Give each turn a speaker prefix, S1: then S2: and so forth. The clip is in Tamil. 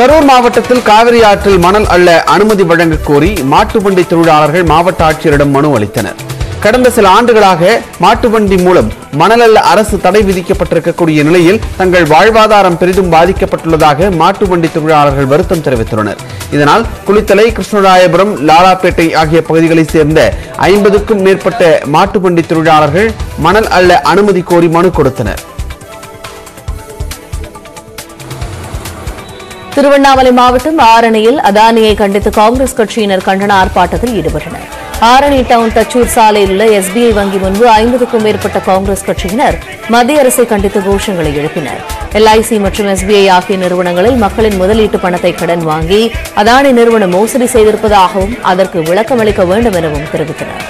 S1: கரூர் மாவட்டத்தில் காவிரி ஆற்றில் மணல் அள்ள அனுமதி வழங்க கோரி மாட்டுவண்டி தொழிலாளர்கள் மாவட்ட ஆட்சியரிடம் மனு அளித்தனர். கடந்த சில ஆண்டுகளாக மாட்டுவண்டி மூலம் மணல் அல்ல அரசு தடை விதிக்கப்பட்டிருக்கக்கூடிய நிலையில் தங்கள் வாழ்வாதாரம் பெரிதும் பாதிக்கப்பட்டுள்ளதாக மாட்டுவண்டி தொழிலாளர்கள் வருத்தம் தெரிவித்துள்ளனர். இதனால் குளித்தலை கிருஷ்ணராயபுரம் லாலாப்பேட்டை ஆகிய பகுதிகளைச் சேர்ந்த ஐம்பதுக்கும் மேற்பட்ட மாட்டுவண்டி தொழிலாளர்கள் மணல் அல்ல அனுமதி கோரி மனு கொடுத்தனர்.
S2: திருவண்ணாமலை மாவட்டம் ஆரணியில் அதானியை கண்டித்து காங்கிரஸ் கட்சியினர் கண்டன ஆர்ப்பாட்டத்தில் ஈடுபட்டனர். ஆரணி டவுன் தச்சூர் சாலையில் உள்ள எஸ்பிஐ வங்கி முன்பு ஐம்பதுக்கும் மேற்பட்ட காங்கிரஸ் கட்சியினர் மத்திய அரசை கண்டித்து கோஷங்களை எழுப்பினர். எல்ஐசி மற்றும் எஸ்பிஐ ஆகிய நிறுவனங்களில் மக்களின் முதலீட்டு பணத்தை கடன் வாங்கி அதானி நிறுவனம் மோசடி செய்திருப்பதாகவும் அதற்கு விளக்கமளிக்க வேண்டும் எனவும் தெரிவித்தனா்